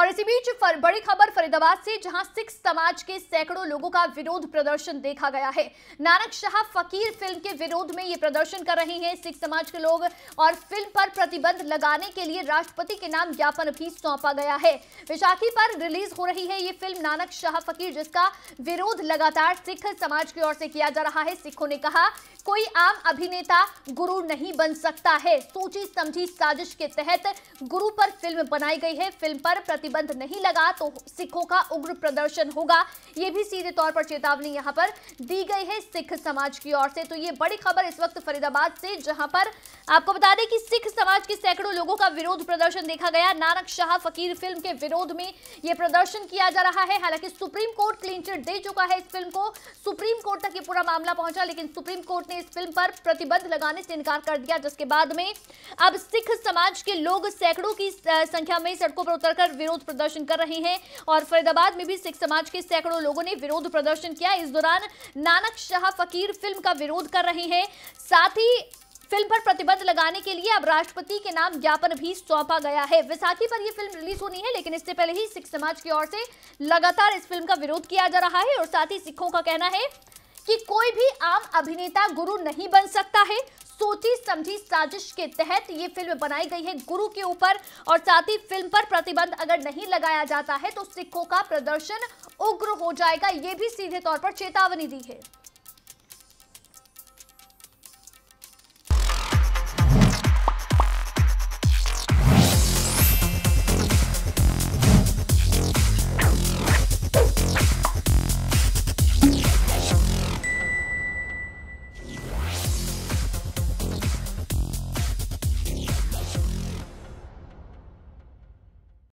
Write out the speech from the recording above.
और इसी बीच फर, बड़ी खबर फरीदाबाद से जहाँ सिख समाज के सैकड़ों लोगों का विरोध प्रदर्शन देखा गया है। नानक शाह फकीर फ़िल्म के विरोध में ये प्रदर्शन कर रहे हैं सिख समाज के लोग और फ़िल्म पर प्रतिबंध लगाने के लिए राष्ट्रपति के नाम ज्ञापन भी सौंपा गया है। विशाखी पर रिलीज़ हो रही है ये फ़िल्म नानक शाह फकीर जिसका विरोध लगातार सिख समाज की ओर से किया जा रहा है। सिखों ने कहा कोई आम अभिनेता गुरु नहीं बन सकता है। सोची समझी साजिश के तहत गुरु पर फ़िल्म बनाई गई है। फ़िल्म पर प्रतिबंध नहीं लगा तो सिखों का उग्र प्रदर्शन होगा। ये भी सीधे तौर पर चेतावनी यहाँ पर दी गई है सिख समाज की ओर से। तो ये बड़ी खबर इस वक्त फरीदाबाद से, जहाँ पर आपको बता दें कि सिख समाज के सैकड़ों लोगों का विरोध प्रदर्शन देखा गया। नानक शाह फकीर फ़िल्म के विरोध में यह प्रदर्शन किया जा रहा है। हालाँकि सुप्रीम कोर्ट क्लीन चिट दे चुका है इस फ़िल्म को। सुप्रीम कोर्ट तक ये पूरा मामला पहुँचा, लेकिन सुप्रीम कोर्ट ने इस फ़िल्म पर प्रतिबंध लगाने से इनकार कर दिया, जिसके बाद में अब सिख समाज के लोग सैकड़ों की संख्या में सड़कों पर उतरकर विरोध प्रदर्शन कर रहे हैं और फरीदाबाद में भी सिख समाज के सैकड़ों लोगों ने विरोध प्रदर्शन किया। इस दौरान नानक शाह फकीर फ़िल्म का विरोध कर रहे हैं। साथ ही फ़िल्म पर प्रतिबंध लगाने के लिए अब राष्ट्रपति के नाम ज्ञापन भी सौंपा गया है। विसाखी पर यह फ़िल्म रिलीज़ होनी है, लेकिन इससे पहले ही सिख समाज की ओर से लगातार इस फ़िल्म का विरोध किया जा रहा है और साथ ही सिखों का कहना है कि कोई भी आम अभिनेता गुरु नहीं बन सकता है। सोची समझी साजिश के तहत ये फ़िल्म बनाई गई है गुरु के ऊपर और साथ ही फ़िल्म पर प्रतिबंध अगर नहीं लगाया जाता है तो सिखों का प्रदर्शन उग्र हो जाएगा, ये भी सीधे तौर पर चेतावनी दी है।